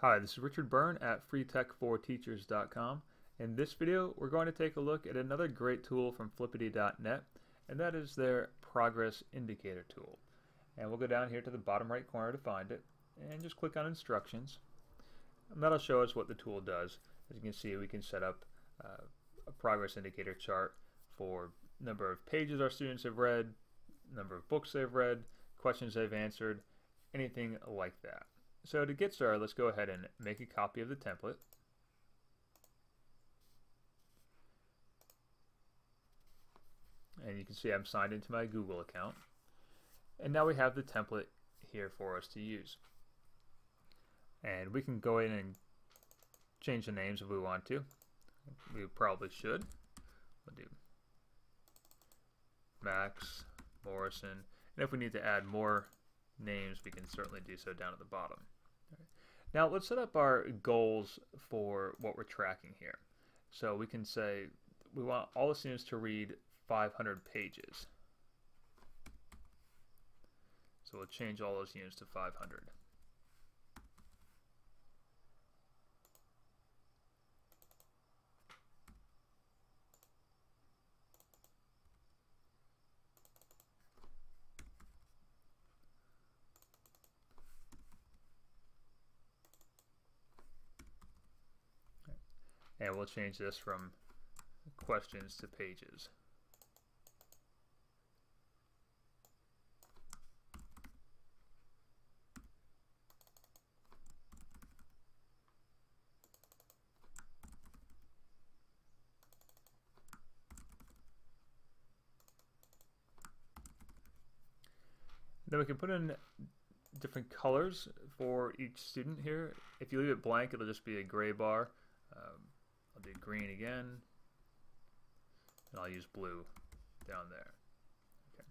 Hi, this is Richard Byrne at freetech4teachers.com. In this video, we're going to take a look at another great tool from flippity.net, and that is their Progress Indicator tool. And we'll go down here to the bottom right corner to find it, and just click on Instructions. And that'll show us what the tool does. As you can see, we can set up uh, a progress indicator chart for number of pages our students have read, number of books they've read, questions they've answered, anything like that. So to get started, let's go ahead and make a copy of the template. And you can see I'm signed into my Google account. And now we have the template here for us to use. And we can go in and change the names if we want to. We probably should. We'll do Max, Morrison, and if we need to add more names, we can certainly do so down at the bottom. Right. Now let's set up our goals for what we're tracking here. So we can say we want all the students to read 500 pages. So we'll change all those units to 500. And we'll change this from questions to pages. Then we can put in different colors for each student here. If you leave it blank, it'll just be a gray bar. I'll do green again. And I'll use blue down there. Okay.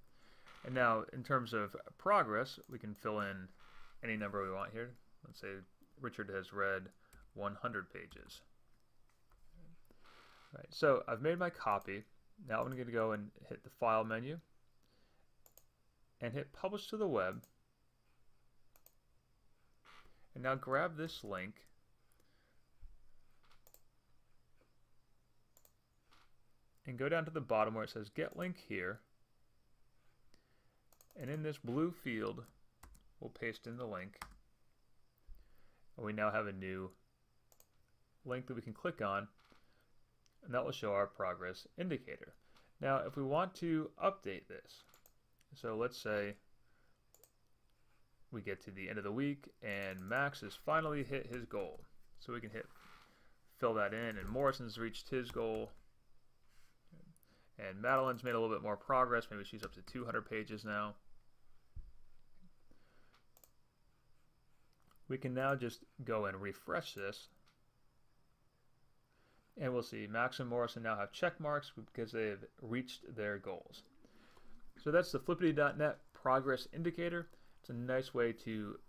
And now in terms of progress, we can fill in any number we want here. Let's say Richard has read 100 pages. All right, so I've made my copy. Now I'm going to go and hit the File menu and hit Publish to the Web. And now grab this link and go down to the bottom where it says get link here. And in this blue field we'll paste in the link. And we now have a new link that we can click on and that will show our progress indicator. Now if we want to update this so let's say we get to the end of the week and Max has finally hit his goal. So we can hit fill that in and Morrison's reached his goal and Madeline's made a little bit more progress. Maybe she's up to 200 pages now. We can now just go and refresh this. And we'll see Max and Morrison now have check marks because they have reached their goals. So that's the Flippity.net progress indicator. It's a nice way to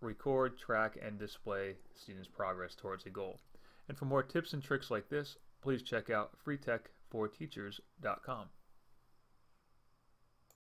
record, track, and display students' progress towards a goal. And for more tips and tricks like this, please check out freetech4teachers.com.